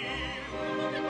You.